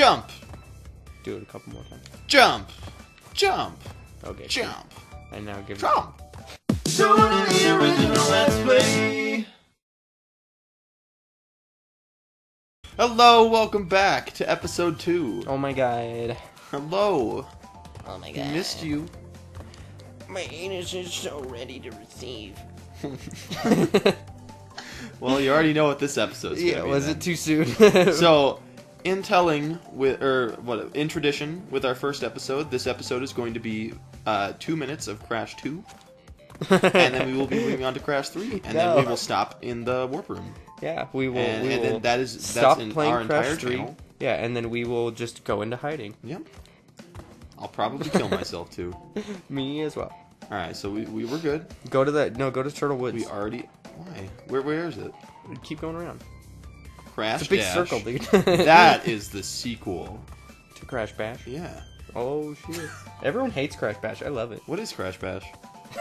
Jump! Do it a couple more times. Jump! Jump! Okay. Jump! And now give Jump! Totally original Let's Play. Hello, welcome back to episode two. Oh my god. Hello. Oh my We missed you. My anus is so ready to receive. Well, you already know what this episode's yeah, gonna be. was then. it too soon? So, in telling with or what in tradition with our first episode, this episode is going to be uh, two minutes of Crash Two, and then we will be moving on to Crash Three, and then we will stop in the warp room. yeah, we will. and, we and will then that is stop that's in playing our Crash entire 3. channel. Yeah, and then we will just go into hiding. Yep. I'll probably kill myself too. Me as well. All right, so we, we were good. Go to the no. Go to Turtle Woods. We already why? Where where is it? Keep going around. Crash It's a big Dash. circle, dude. that is the sequel. to Crash Bash. Yeah. Oh shit! Everyone hates Crash Bash. I love it. What is Crash Bash?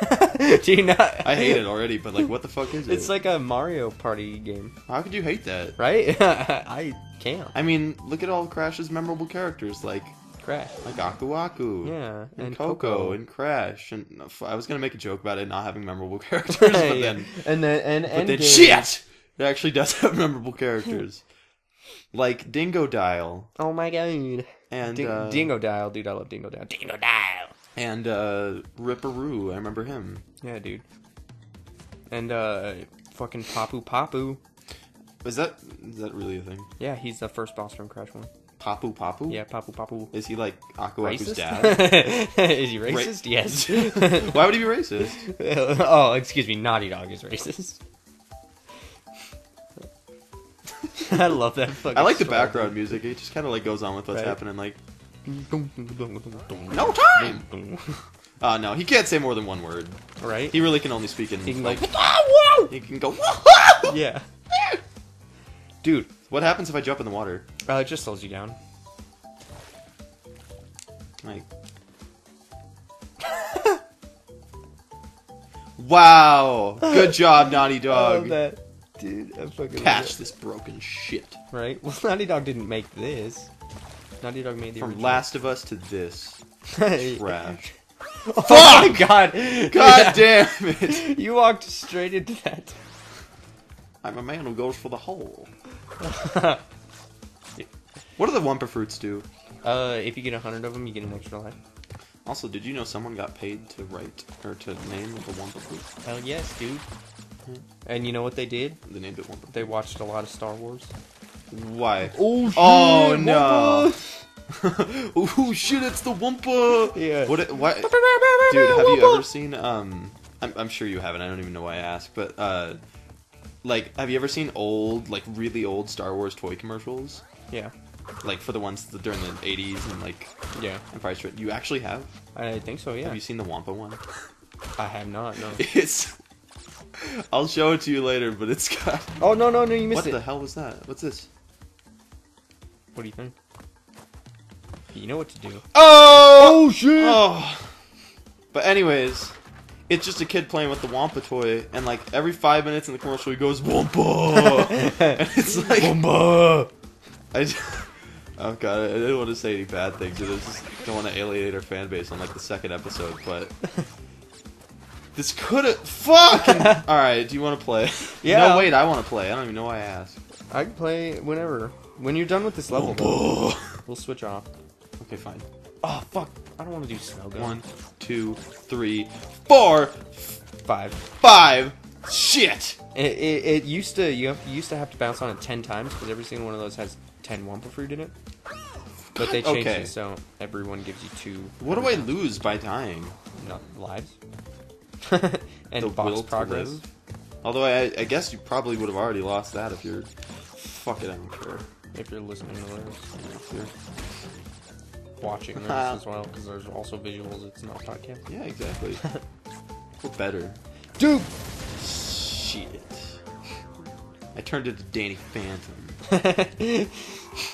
Do you not? I hate it already, but like, what the fuck is it? It's like a Mario Party game, how could you hate that? right? I can't. I mean, look at all Crash's memorable characters, like Crash. like Aku Aku, Yeah, and, and Coco, Coco. and Crash. And I was gonna make a joke about it not having memorable characters, but Yeah. then, and then and but and then shit, it actually does have memorable characters, like Dingodile Oh my god. and Ding- uh, Dingodile, dude. I love Dingodile. Dingo Dial. and uh, Ripper Roo. I remember him. Yeah, dude. And uh, fucking Papu Papu. Is that is that really a thing? Yeah, he's the first boss from Crash One. Papu Papu. Yeah, Papu Papu. Is he like Aku Aku's dad? Is he racist? Yes. Why would he be racist? oh, excuse me. Naughty Dog is racist. I love that fucking. I like the song. background music. It just kind of like goes on with what's Right. happening. Like, No no time. Uh, no, he can't say more than one word. Right? He really can only speak in He can like. go. He can go. Yeah. Dude, What happens if I jump in the water? uh, it just slows you down. Like. wow! Good job, Naughty Dog. That. Dude, I fucking Patch this broken shit. Right? Well, Naughty Dog didn't make this. Naughty Dog made the From original. Last of Us to this trash. oh my god! God damn it! You walked straight into that. I'm a man who goes for the hole. What do the Wumpa fruits do? uh, if you get a hundred of them, you get an extra life. Also, did you know someone got paid to write or to name the Wumpa fruit? Hell yes, dude. And you know what they did? They named it Wumpa. They watched a lot of Star Wars. Why? Oh, Oh no! oh shit! It's the Wumpa. Yeah. What? What? Dude, have you ever seen? Um, I'm, I'm sure you haven't. I don't even know why I asked, but uh, like, have you ever seen old, like, really old Star Wars toy commercials? Yeah, Like for the ones that during the '80s and like yeah. Empire Straight. You actually have? I think so. Yeah. Have you seen the Wampa one? I have not. No. It's. I'll show it to you later, but it's got. Oh no no no! You missed What it. the hell was that? What's this? What do you think? You know what to do. Oh! oh! Oh shit! Oh. But anyways, it's just a kid playing with the Wampa toy, and like every five minutes in the commercial, he goes Wampa, and it's like Bumba! I. j- Oh god, I didn't want to say any bad things. I just don't want to alienate our fan base on like the second episode, but this could have fucking. All right, do you want to play? Yeah. No, wait, I want to play. I don't even know why I asked. I can play whenever. When you're done with this level, though, we'll switch off. Okay, fine. Oh fuck! I don't want to do snow gun. One, two, three, four, five. five. Shit. It, it, it used to you, have, you used to have to bounce on it ten times because every single one of those has ten Wumpa fruit in it. But they changed Okay. it so everyone gives you two. What do I lose by dying? Not lives. and the box will progress. to live. Although I, I guess you probably would have already lost that if you're. Fuck it, I don't care. If you're listening to this, If you're- watching this as well, because there's also visuals. It's not podcast. Yeah, exactly. We're better. Dude. Shit. I turned into Danny Phantom.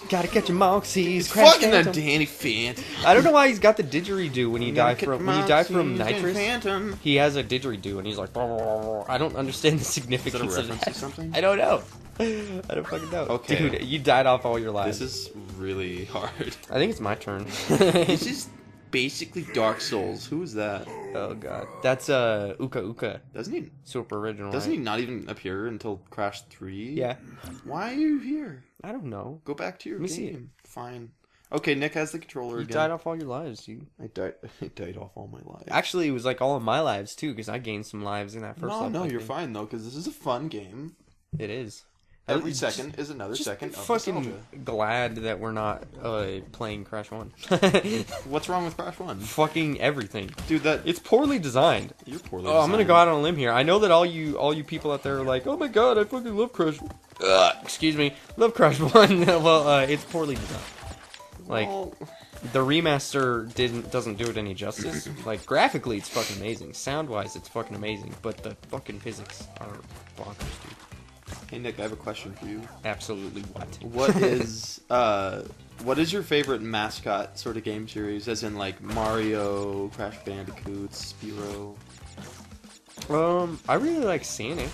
Gotta catch a moxies. Fucking a Danny Phantom. I don't know why he's got the didgeridoo when you die from when you die from nitrous. Phantom. He has a didgeridoo and he's like, I don't understand the significance of reference to that. something? I don't know. I don't fucking know. Okay. Dude, you died off all your lives. This is really hard. I think it's my turn. This is basically Dark Souls. Who is that? oh god, that's uh Uka Uka, Doesn't he? super original. Doesn't right? he not even appear until Crash Three? Yeah, Why are you here? I don't know. Go back to your Let me see game. Fine. Okay, Nick has the controller again. You again. died off all your lives, dude. I died. I died off all my lives. Actually, it was like all of my lives too, because I gained some lives in that first. no, level, no, you're fine though, because this is a fun game. It is. Every second is another second of fucking nostalgia. glad that we're not uh, playing Crash One. What's wrong with Crash One, fucking everything. dude? That It's poorly designed. you're poorly. Oh, I'm gonna go out on a limb here. I know that all you all you people out there are like, oh my god, I fucking love Crash. Ugh, excuse me, love Crash One. well, uh, it's poorly designed. Like Well, the remaster didn't doesn't do it any justice. like graphically, it's fucking amazing. Sound wise, it's fucking amazing. But the fucking physics are bonkers, dude. Hey Nick, I have a question for you. Absolutely what? What is uh, what is your favorite mascot sort of game series? As in like Mario, Crash Bandicoot, Spyro. Um, I really like Sonic.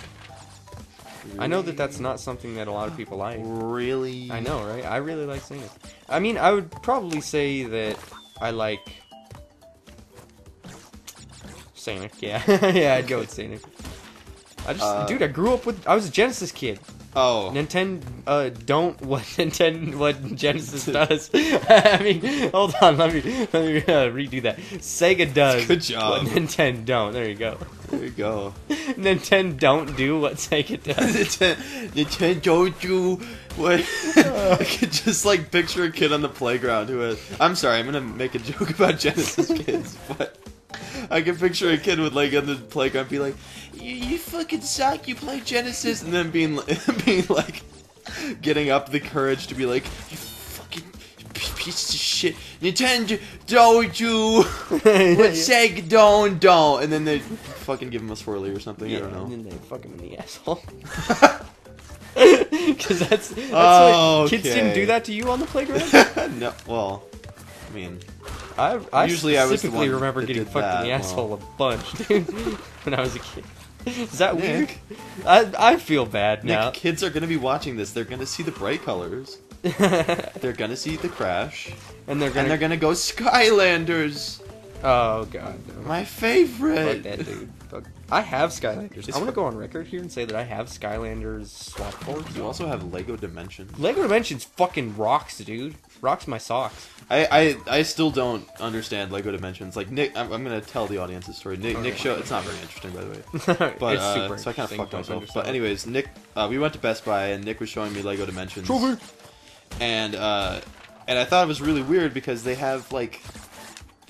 I know that that's not something that a lot of people like. really. I know, right? I really like Sonic. I mean, I would probably say that I like Sonic. Yeah, yeah, I'd go with Sonic. I just, Uh, dude, I grew up with. I was a Genesis kid. Oh, Nintendo, uh, don't what Nintendo, what Genesis does. I mean, hold on, let me let me uh, redo that. Sega does. Good job. What Nintendo don't. There you go. there you go. Nintendo don't do what Sega does. Nintendo, Nintendo, do what? I could just like picture a kid on the playground who has. I'm sorry, I'm gonna make a joke about Genesis kids, but I can picture a kid with like on the playground be like, "You, you fucking suck. You play Genesis," and then being being like, getting up the courage to be like, "You fucking piece of shit, Nintendo, don't you? What Sega don't don't?" And then they fucking give him a swirly or something. I don't know. And then they fuck him in the asshole. Because that's, that's Oh, what, kids didn't do that to you on the playground. no, well, I mean, I, I Usually I was the specifically remember getting fucked in that, the well. asshole a bunch, dude, when I was a kid. Is that weird? I I feel bad Nick, now. kids are gonna be watching this. They're gonna see the bright colors. They're gonna see the crash, and they're gonna. they're gonna go Skylanders. oh god, no. My Fuck favorite. that dude. I have Skylanders. I want to go on record here and say that I have Skylanders swap boards. You also have Lego Dimensions. Lego Dimensions fucking rocks, dude. Rocks my socks. I, I, I still don't understand Lego Dimensions. Like Nick, I'm, I'm gonna tell the audience a story. Nick, Nick show. It's not very interesting, by the way. But it's uh, super. so I kind of fucked myself. understand. But anyways, Nick, uh, we went to Best Buy and Nick was showing me Lego Dimensions. Trophy. and uh, and I thought it was really weird because they have like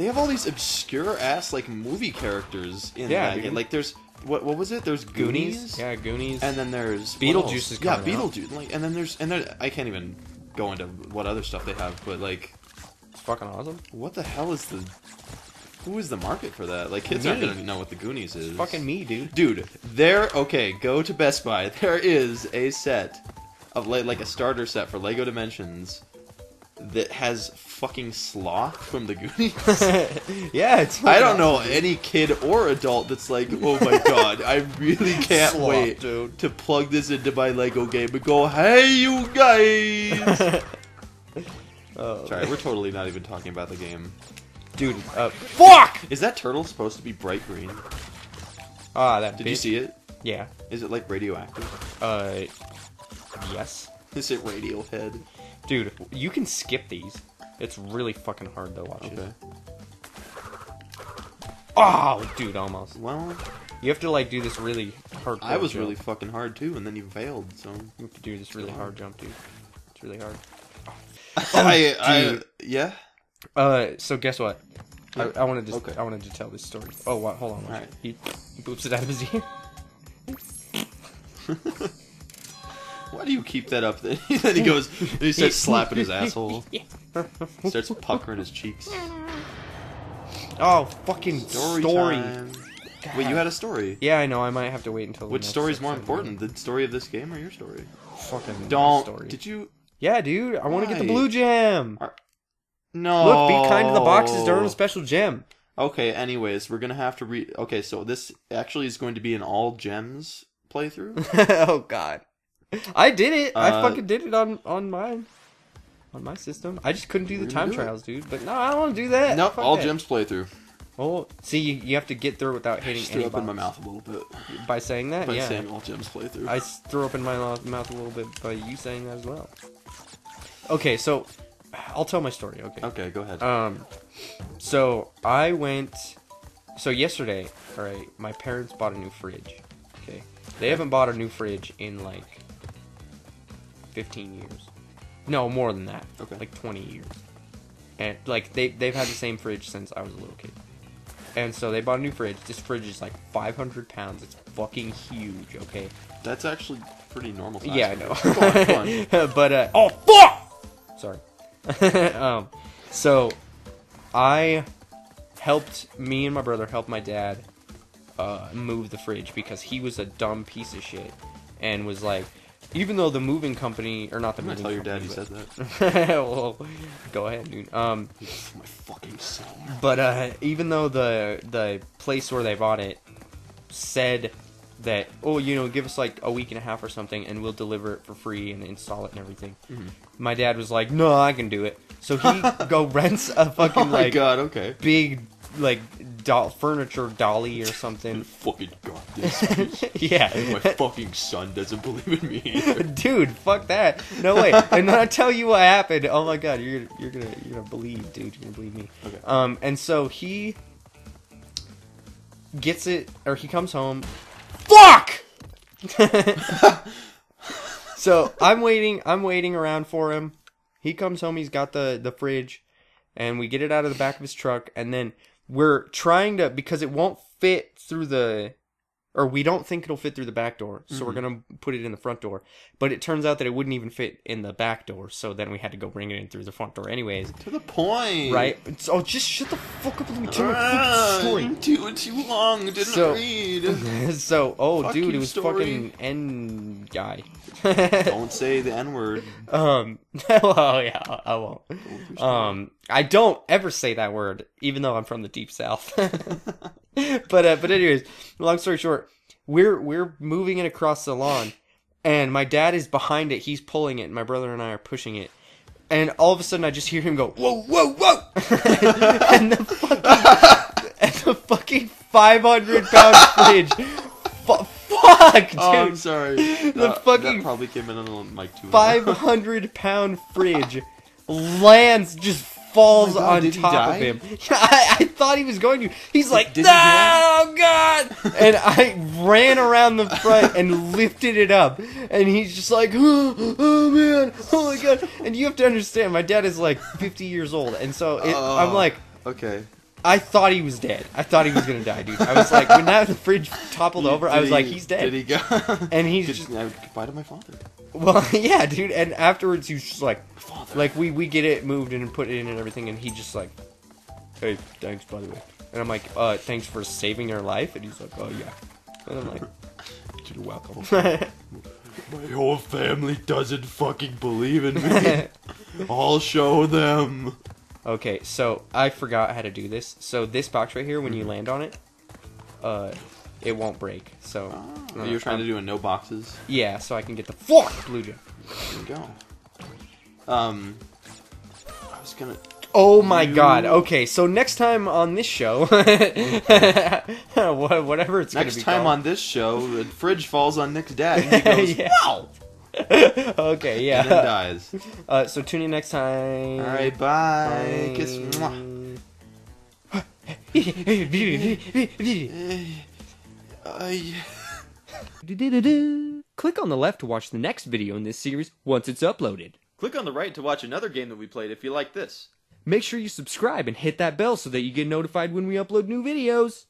they have all these obscure ass like movie characters in Yeah, that dude. game. Like there's what what was it? There's Goonies, Goonies. Yeah, Goonies. and then there's Beetlejuice is yeah coming out. Beetlejuice. Like and then there's and there I can't even go into what other stuff they have, but like it's fucking awesome. what the hell is the who is the market for that? Like kids aren't Me. gonna know what the Goonies is. Fucking me, dude. Dude, there. Okay, go to Best Buy. There is a set of like a starter set for Lego Dimensions that has fucking Sloth from the Goonies. yeah, it's. I don't know any kid or adult that's like, oh my god, I really can't Sloth, wait dude. to plug this into my Lego game and go, hey, you guys. Oh, Sorry, we're totally not even talking about the game. dude. Uh, fuck. Is that turtle supposed to be bright green? Ah, that. Did you see it? Yeah. Is it like radioactive? Uh, yes, Is it Radiohead? Dude. You can skip these. It's really fucking hard to watch Okay. it. Oh, dude, almost. Well, You have to like do this really hard. I was jump. really fucking hard too, and then you failed. So You have to do this really hard jump, dude. It's really hard. I, I, dude. yeah. Uh, so guess what? I, I wanted to. Okay. I wanted to tell this story. Oh, what? Hold on. He, he boops it out of his ear. Why do you keep that up? Then then he goes, he starts slapping his asshole, He starts puckering his cheeks. Oh, fucking Story. story. time. Wait, you had a story. Yeah, I know. I might have to wait until. the Which next story's more episode. important, the story of this game or your story? Fucking Don't. story. Did you? Yeah, dude. I want to get the Why? blue gem. No. Look, be kind to the boxes. They're a special gem. Okay, anyways, we're gonna have to re. Okay, so this actually is going to be an all gems playthrough. oh God, I did it. I Uh, fucking did it on on mine, on my system. I just couldn't do the time do trials, dude. But no, I don't want to do that. nope, all that. gems playthrough. Oh, see, you, you have to get through without hitting Just any threw up in my mouth a little bit by saying that. by yeah, saying all gems playthrough. I threw up in my mouth mouth a little bit by you saying that as well. Okay, so I'll tell my story. Okay. Okay, go ahead. Um, so I went. So yesterday, all right, my parents bought a new fridge. Okay, they haven't bought a new fridge in like fifteen years. No, more than that. Okay. like twenty years. And like they they've had the same fridge since I was a little kid. And so they bought a new fridge. This fridge is like 500 pounds. It's fucking huge. Okay. That's actually pretty normal. Size Yeah, I know. me. Go on, go on. but uh, oh fuck! Sorry. um, so I helped me and my brother help my dad uh, move the fridge because he was a dumb piece of shit and was like, even though the moving company or not the I'm gonna moving tell your dad he company, said that. well, go ahead, dude. Um, my fucking son. but uh, even though the the place where they bought it said that oh you know give us like a week and a half or something and we'll deliver it for free and install it and everything, Mm-hmm. my dad was like no I can do it. So he go rents a fucking Oh my like god. Okay. big like doll, furniture dolly or something. fucking got this. yeah. my fucking son doesn't believe in me. either. dude, fuck that. No way. and then I tell you what happened. Oh my god, you're you're gonna you're gonna believe, dude. You're gonna believe me. Okay. Um, and so he gets it, or he comes home. Fuck. so I'm waiting. I'm waiting around for him. He comes home. He's got the the fridge, and we get it out of the back of his truck, and then we're trying to because it won't fit through the or we don't think it'll fit through the back door so we're gonna put it in the front door but it turns out that it wouldn't even fit in the back door so then we had to go bring it in through the front door anyways to the point. right oh just shut the fuck up and let me tell my Ah, fucking Too too long. Didn't So- read. so oh Fuck dude it was story. fucking n guy Don't say the n word. um well yeah i won't um i don't ever say that word even though i'm from the deep south but uh, but anyways long story short we're we're moving it across the lawn and my dad is behind it. He's pulling it and my brother and i are pushing it. And all of a sudden i just hear him go whoa whoa whoa! And the fucking and the fucking 500 pound fridge. Fu- fuck dude Oh, I'm sorry. The That- fucking that probably came in on the mic too. 500 pound fridge lands just falls Oh God, on top of him. I, I thought he was going to. He's like, Did no, God! And I ran around the front and lifted it up. And he's just like, oh, oh, man, oh my God. And you have to understand, my dad is like 50 years old. And so it, I'm Oh. like, Okay. I thought he was dead. I thought he was going to die, dude. I was like, when that the fridge toppled over, I was he- like, he's dead. Did he go? And he's just- goodbye to my father. Well, yeah, dude. And afterwards, he was just like, Father. like we we get it moved and put it in and everything, and he just like, hey, thanks by the way. And I'm like, uh, thanks for saving your life. And he's like, oh yeah. And I'm like, you're welcome. My whole family doesn't fucking believe in me. I'll show them. Okay, so I forgot how to do this. So this box right here, when you land on it, uh, it won't break. So uh, You're trying to do a no boxes. yeah, so I can get the fuck blue gem. There you go. Um, I was gonna. Oh my You- god. Okay, so next time on this show, wha- whatever it's Next gonna be time called. on this show, the fridge falls on Nick's dad and he goes, Yeah. "Wow!" okay, and then yeah. dies. Uh, so tune in next time. All right, bye. Kiss. Mwah. Click on the left to watch the next video in this series once it's uploaded. Click on the right to watch another game that we played if you like this. Make sure you subscribe and hit that bell so that you get notified when we upload new videos.